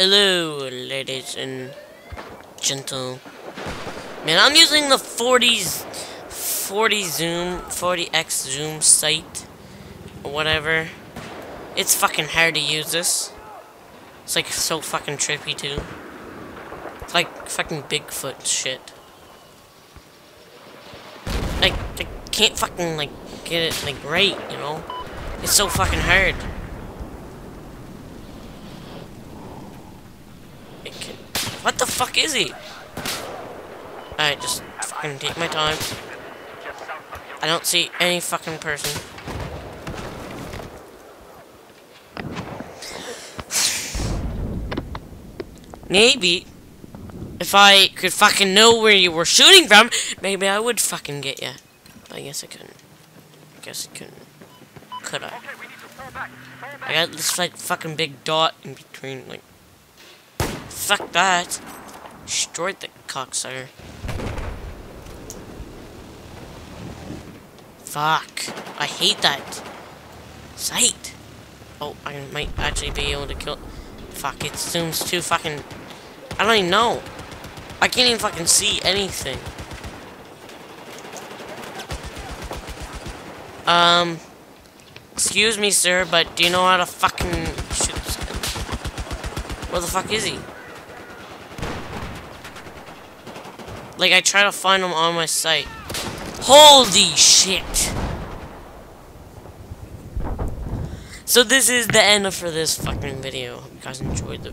Hello, ladies and gentle. Man, I'm using the 40s, 40 zoom, 40x zoom sight, or whatever. It's fucking hard to use this. It's like so fucking trippy too. It's like fucking Bigfoot shit. Like, I can't fucking like get it like right, you know? It's so fucking hard. What the fuck is he? Alright, just fucking take my time. I don't see any fucking person. Maybe if I could fucking know where you were shooting from, maybe I would fucking get you. But I guess I couldn't. I guess I couldn't. Could I? I got this like fucking big dot in between, like. Fuck that. Destroyed the cocksucker. Fuck. I hate that. Sight. Oh, I might actually be able to kill. Fuck, it zooms too fucking. I don't even know. I can't even fucking see anything. Um. Excuse me, sir, but do you know how to fucking shoot? Where the fuck is he? Like, I try to find them on my sight. Holy shit! So this is the end for this fucking video. Hope you guys enjoyed the